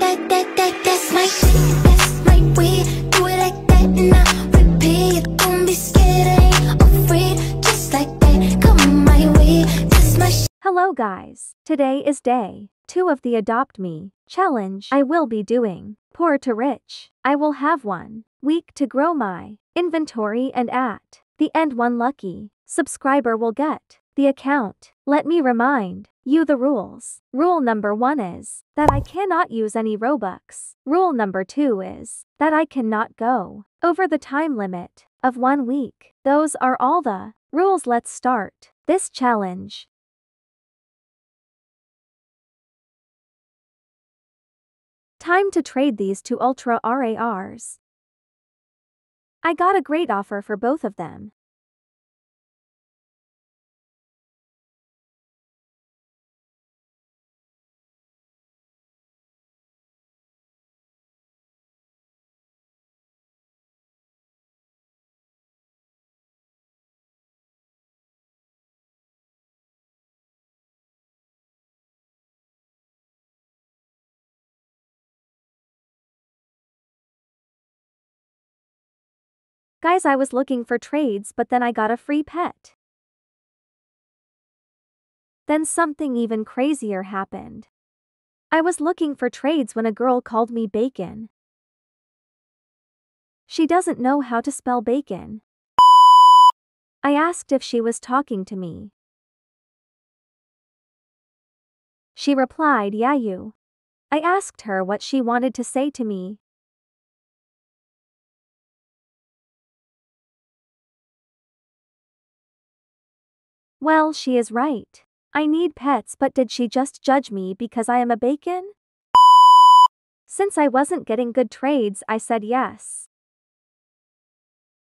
that, that, that, that's my shit, that's my way. Do it like that and I repeat. Don't be scared, I ain't afraid. Just like that, come my way. That's my shit. Hello guys. Today is day 2 of the Adopt Me challenge I will be doing. Poor to rich. I will have one week to grow my inventory and at the end one lucky subscriber will get the account. Let me remind you the rules. Rule number 1 is that I cannot use any Robux. Rule number 2 is that I cannot go over the time limit of 1 week. Those are all the rules. Let's start this challenge. Time to trade these two Ultra Rares. I got a great offer for both of them. Guys, I was looking for trades, but then I got a free pet. Then something even crazier happened. I was looking for trades when a girl called me bacon. She doesn't know how to spell bacon. I asked if she was talking to me. She replied, Yeah, you. I asked her what she wanted to say to me. Well, she is right. I need pets, but did she just judge me because I am a bacon? Since I wasn't getting good trades, I said yes.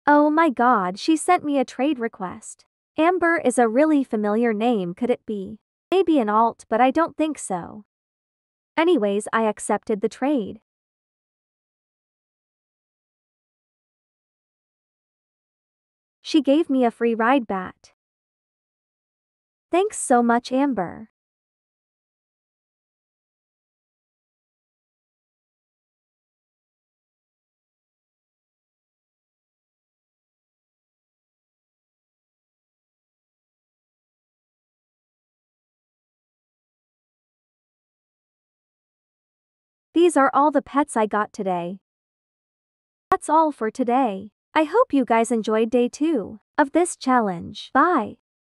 Oh my god, she sent me a trade request. Amber is a really familiar name, could it be? Maybe an alt, but I don't think so. Anyways, I accepted the trade. She gave me a free ride bat. Thanks so much, Amber. These are all the pets I got today. That's all for today. I hope you guys enjoyed day 2 of this challenge. Bye.